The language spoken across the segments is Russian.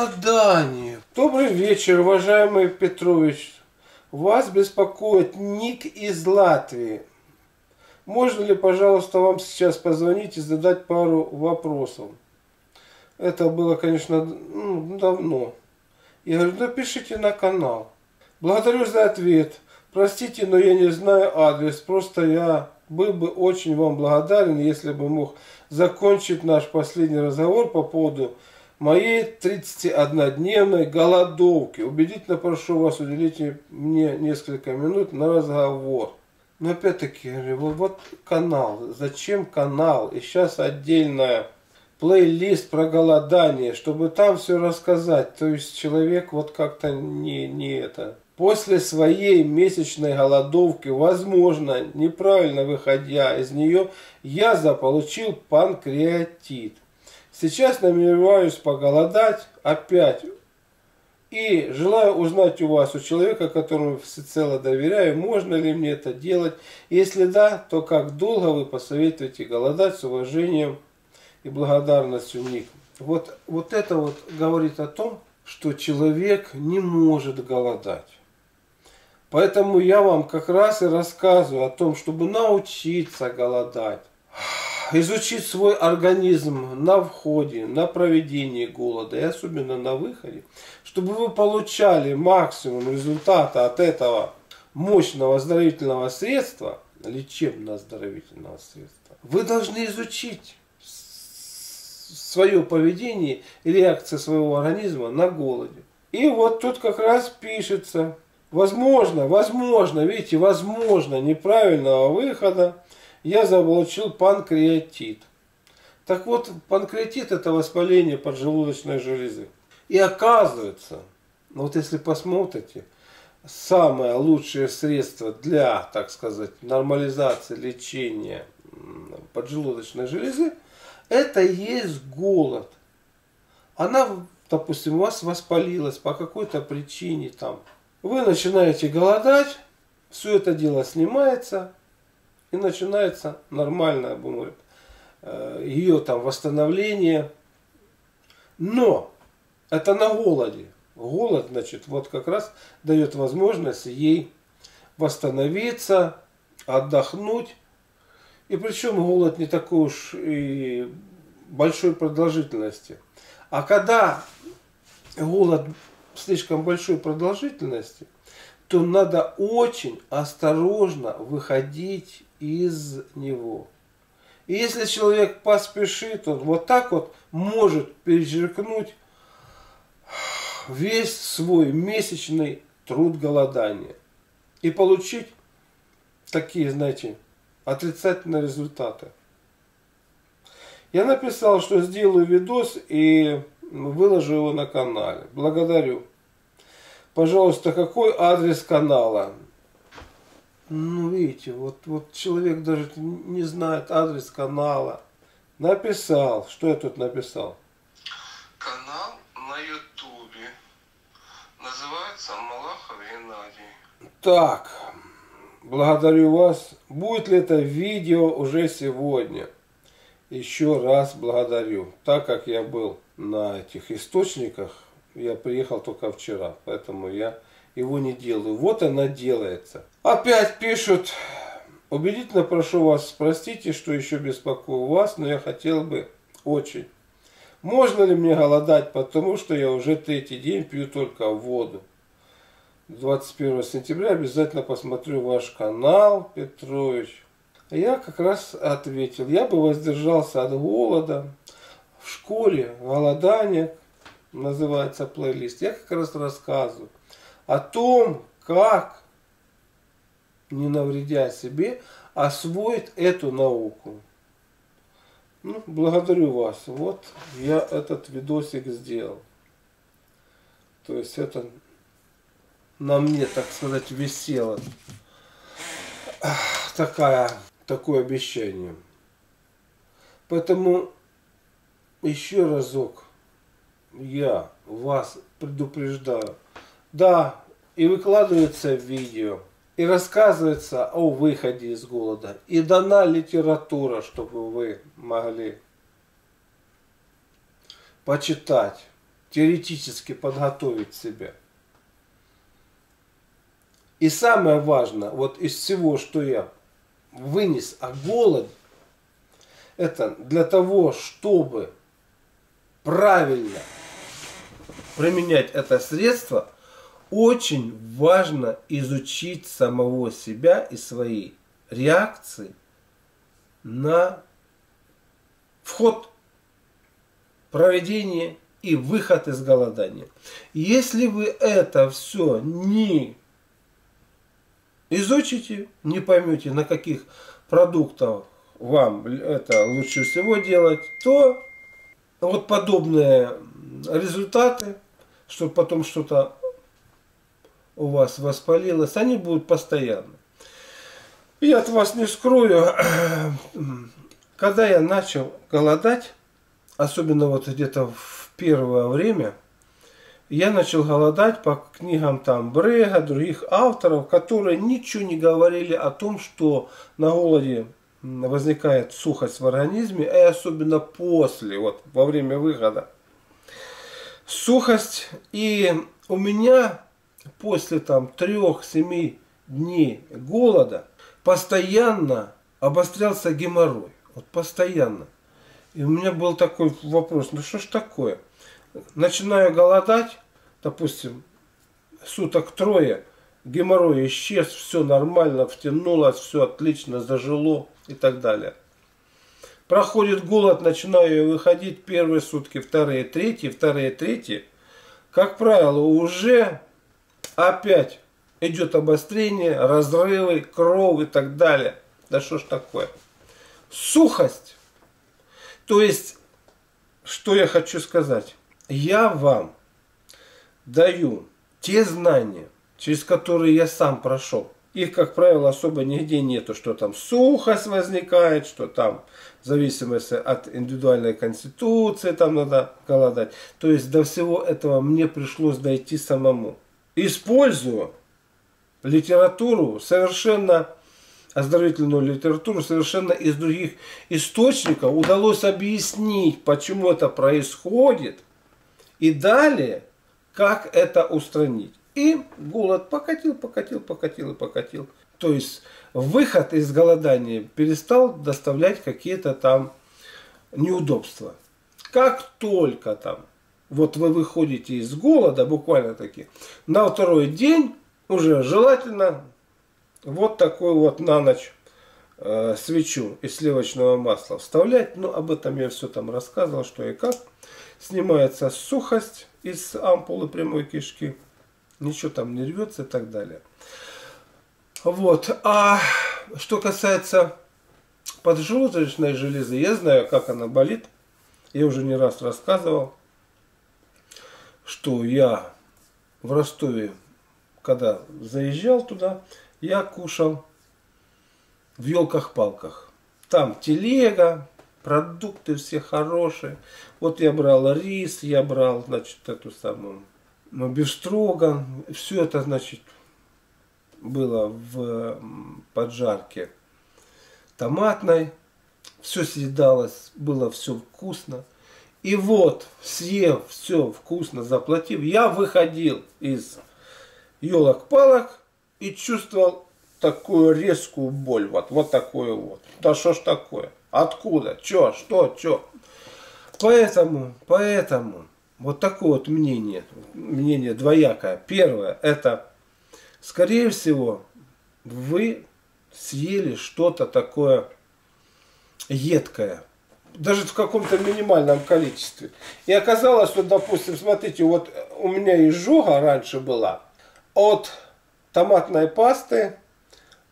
голодании. Добрый вечер, уважаемый Петрович. Вас беспокоит Ник из Латвии. Можно ли, пожалуйста, вам сейчас позвонить и задать пару вопросов? Это было, конечно, ну, давно. Я говорю, напишите на канал. Благодарю за ответ. Простите, но я не знаю адрес. Просто я был бы очень вам благодарен, если бы мог закончить наш последний разговор по поводу моей 31-дневной голодовки. Убедительно прошу вас уделить мне несколько минут на разговор. Но опять-таки, вот, вот канал. Зачем канал? И сейчас отдельная плейлист про голодание, чтобы там все рассказать. То есть человек вот как-то не, не это. После своей месячной голодовки, возможно, неправильно выходя из нее, я заполучил панкреатит. Сейчас намереваюсь поголодать опять. И желаю узнать у вас, у человека, которому всецело доверяю, можно ли мне это делать. Если да, то как долго вы посоветуете голодать с уважением и благодарностью Ник. Вот, вот это вот говорит о том, что человек не может голодать. Поэтому я вам как раз и рассказываю о том, чтобы научиться голодать изучить свой организм на входе, на проведении голода и особенно на выходе, чтобы вы получали максимум результата от этого мощного оздоровительного средства, лечебно-оздоровительного средства, вы должны изучить свое поведение и реакция своего организма на голоде. И вот тут как раз пишется, возможно, возможно, видите, возможно неправильного выхода я заполучил панкреатит. Так вот, панкреатит это воспаление поджелудочной железы. И оказывается, ну вот если посмотрите, самое лучшее средство для, так сказать, нормализации лечения поджелудочной железы, это есть голод. Она, допустим, у вас воспалилась по какой-то причине там. Вы начинаете голодать, все это дело снимается, и начинается нормальное, будем э, ее там восстановление. Но это на голоде. Голод, значит, вот как раз дает возможность ей восстановиться, отдохнуть. И причем голод не такой уж и большой продолжительности. А когда голод слишком большой продолжительности, то надо очень осторожно выходить из него. И если человек поспешит, он вот так вот может перечеркнуть весь свой месячный труд голодания и получить такие, знаете, отрицательные результаты. Я написал, что сделаю видос и выложу его на канале. Благодарю. Пожалуйста, какой адрес канала? Ну, видите, вот, вот человек даже не знает адрес канала. Написал. Что я тут написал? Канал на Ютубе. Называется Малахов Геннадий. Так, благодарю вас. Будет ли это видео уже сегодня? Еще раз благодарю. Так как я был на этих источниках, я приехал только вчера, поэтому я его не делаю. Вот она делается. Опять пишут. Убедительно прошу вас, простите, что еще беспокою вас, но я хотел бы очень. Можно ли мне голодать, потому что я уже третий день пью только воду. 21 сентября обязательно посмотрю ваш канал, Петрович. Я как раз ответил, я бы воздержался от голода. В школе голодание называется плейлист. Я как раз рассказываю о том, как, не навредя себе, освоить эту науку. Ну, благодарю вас. Вот я этот видосик сделал. То есть это на мне, так сказать, висело. Такая, такое обещание. Поэтому еще разок я вас предупреждаю. Да, и выкладывается видео, и рассказывается о выходе из голода, и дана литература, чтобы вы могли почитать. теоретически подготовить себя. И самое важное, вот из всего, что я вынес о голоде, это для того, чтобы правильно применять это средство, очень важно изучить самого себя и свои реакции на вход, проведение и выход из голодания. Если вы это все не изучите, не поймете, на каких продуктах вам это лучше всего делать, то вот подобные результаты, чтобы потом что-то у вас воспалилось, они будут постоянно. Я от вас не скрою, когда я начал голодать, особенно вот где-то в первое время, я начал голодать по книгам там Брега, других авторов, которые ничего не говорили о том, что на голоде возникает сухость в организме, и особенно после, вот во время выхода. Сухость, и у меня после там трех-семи дней голода постоянно обострялся геморрой. Вот постоянно. И у меня был такой вопрос, ну что ж такое? Начинаю голодать, допустим, суток трое, геморрой исчез, все нормально, втянулось, все отлично, зажило и так далее. Проходит голод, начинаю выходить первые сутки, вторые, третьи, вторые, третьи. Как правило, уже опять идет обострение, разрывы, кровь и так далее. Да что ж такое? Сухость. То есть, что я хочу сказать? Я вам даю те знания, через которые я сам прошел. Их, как правило, особо нигде нету, что там сухость возникает, что там в зависимости от индивидуальной конституции там надо голодать. То есть до всего этого мне пришлось дойти самому. Использую литературу совершенно оздоровительную литературу совершенно из других источников удалось объяснить, почему это происходит, и далее, как это устранить. И голод покатил, покатил, покатил и покатил. То есть выход из голодания перестал доставлять какие-то там неудобства. Как только там вот вы выходите из голода, буквально таки, на второй день уже желательно вот такой вот на ночь э, свечу из сливочного масла вставлять. Ну, об этом я все там рассказывал, что и как. Снимается сухость из ампулы прямой кишки. Ничего там не рвется и так далее. Вот. А что касается поджелудочной железы, я знаю, как она болит. Я уже не раз рассказывал, что я в Ростове, когда заезжал туда, я кушал в елках-палках. Там телега, продукты все хорошие. Вот я брал рис, я брал, значит, эту самую бифстроган. Все это, значит, было в поджарке томатной. Все съедалось, было все вкусно. И вот, съев все вкусно, заплатив, я выходил из елок-палок и чувствовал такую резкую боль, вот, вот такую вот. Да что ж такое? Откуда? Чё? Что? Чё? Поэтому, поэтому, вот такое вот мнение, мнение двоякое. Первое, это, скорее всего, вы съели что-то такое едкое, даже в каком-то минимальном количестве. И оказалось, что, допустим, смотрите, вот у меня изжога раньше была от томатной пасты,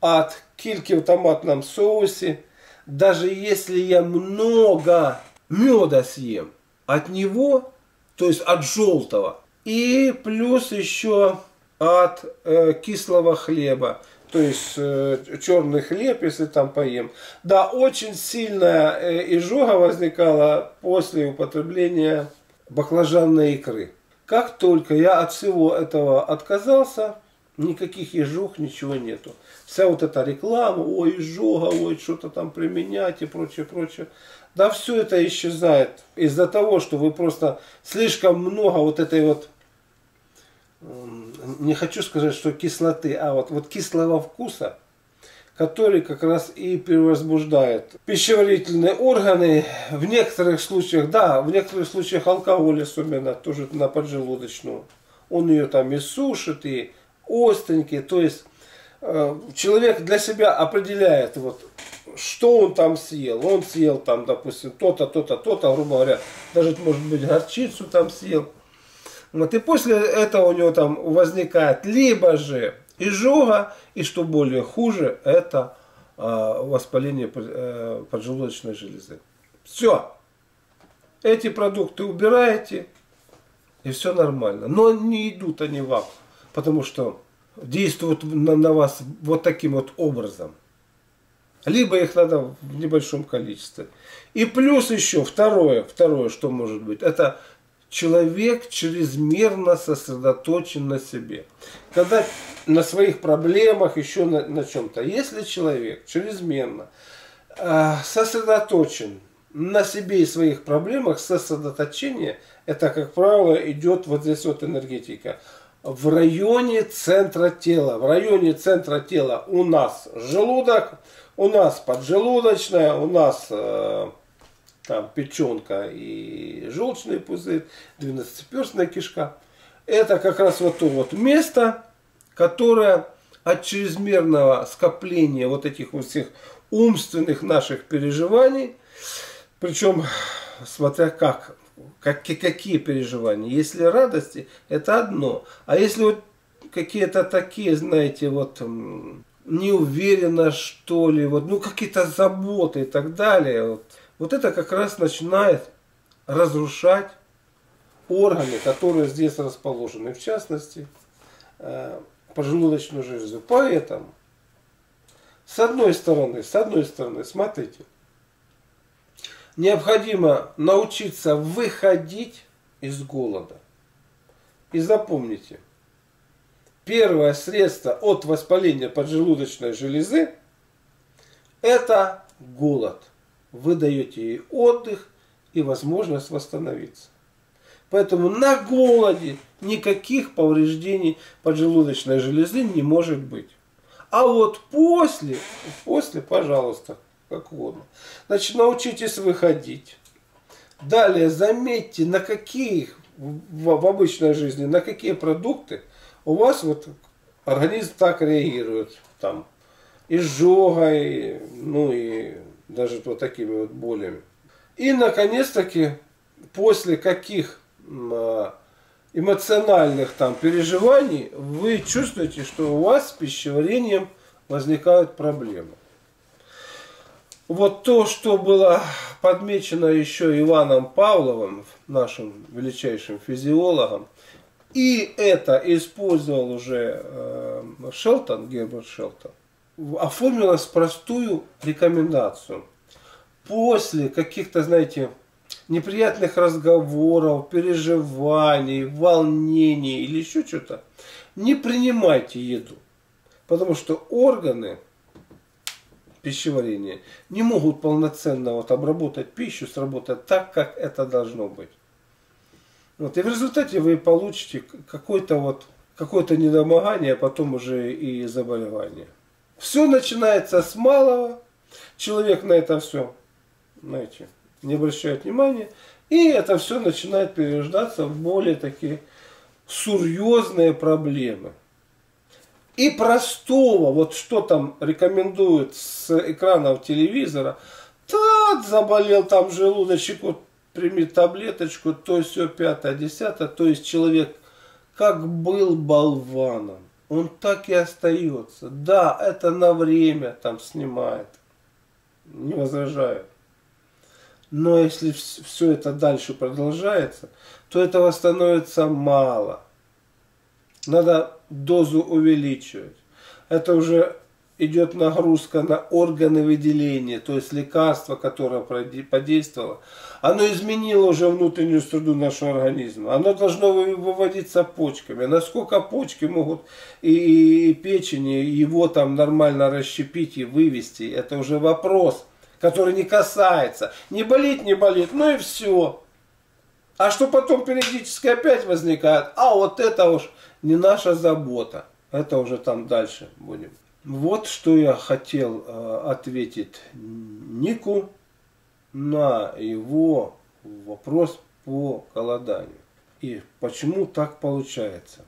от кильки в томатном соусе. Даже если я много меда съем, от него, то есть от желтого, и плюс еще от э, кислого хлеба, то есть э, черный хлеб, если там поем. Да, очень сильная э, изжога возникала после употребления баклажанной икры. Как только я от всего этого отказался, Никаких изжог, ничего нету. Вся вот эта реклама, ой, изжога, ой, что-то там применять и прочее, прочее. Да все это исчезает из-за того, что вы просто слишком много вот этой вот, не хочу сказать, что кислоты, а вот, вот кислого вкуса, который как раз и перевозбуждает пищеварительные органы. В некоторых случаях, да, в некоторых случаях алкоголь особенно, тоже на поджелудочную. Он ее там и сушит, и остренький. То есть э, человек для себя определяет, вот, что он там съел. Он съел там, допустим, то-то, то-то, то-то, грубо говоря, даже, может быть, горчицу там съел. Вот, и после этого у него там возникает либо же изжога, и что более хуже, это э, воспаление э, поджелудочной железы. Все. Эти продукты убираете, и все нормально. Но не идут они вам потому что действуют на, на вас вот таким вот образом. Либо их надо в небольшом количестве. И плюс еще второе, второе, что может быть, это человек чрезмерно сосредоточен на себе. Когда на своих проблемах, еще на, на чем-то. Если человек чрезмерно э, сосредоточен на себе и своих проблемах, сосредоточение, это, как правило, идет вот здесь вот энергетика в районе центра тела. В районе центра тела у нас желудок, у нас поджелудочная, у нас э, там печенка и желчный пузырь, двенадцатиперстная кишка. Это как раз вот то вот место, которое от чрезмерного скопления вот этих вот всех умственных наших переживаний, причем смотря как, как, какие переживания. Если радости, это одно. А если вот какие-то такие, знаете, вот неуверенно что ли, вот, ну какие-то заботы и так далее, вот, вот это как раз начинает разрушать органы, которые здесь расположены, в частности, э, поджелудочную железу. Поэтому, с одной стороны, с одной стороны, смотрите, необходимо научиться выходить из голода. И запомните, первое средство от воспаления поджелудочной железы – это голод. Вы даете ей отдых и возможность восстановиться. Поэтому на голоде никаких повреждений поджелудочной железы не может быть. А вот после, после, пожалуйста, как угодно. Значит, научитесь выходить. Далее заметьте, на какие в, в обычной жизни, на какие продукты у вас вот организм так реагирует. Там изжогой, ну и даже вот такими вот болями. И, наконец-таки, после каких а, эмоциональных там переживаний вы чувствуете, что у вас с пищеварением возникают проблемы. Вот то, что было подмечено еще Иваном Павловым, нашим величайшим физиологом, и это использовал уже э, Шелтон, Герберт Шелтон, оформилась простую рекомендацию. После каких-то, знаете, неприятных разговоров, переживаний, волнений или еще что-то, не принимайте еду. Потому что органы пищеварения не могут полноценно вот обработать пищу, сработать так, как это должно быть. Вот, и в результате вы получите какое-то вот какое-то недомогание, а потом уже и заболевание. Все начинается с малого. Человек на это все, знаете, не обращает внимания. И это все начинает перерождаться в более такие серьезные проблемы и простого, вот что там рекомендуют с экранов телевизора, так заболел там желудочек, вот прими таблеточку, то все пятое, десятое, то есть человек как был болваном, он так и остается. Да, это на время там снимает, не возражаю. Но если все это дальше продолжается, то этого становится мало. Надо дозу увеличивать. Это уже идет нагрузка на органы выделения, то есть лекарство, которое подействовало, оно изменило уже внутреннюю среду нашего организма. Оно должно выводиться почками. Насколько почки могут и, и печени его там нормально расщепить и вывести, это уже вопрос, который не касается. Не болит, не болит, ну и все. А что потом периодически опять возникает, а вот это уж не наша забота. Это уже там дальше будем. Вот что я хотел э, ответить Нику на его вопрос по голоданию. И почему так получается.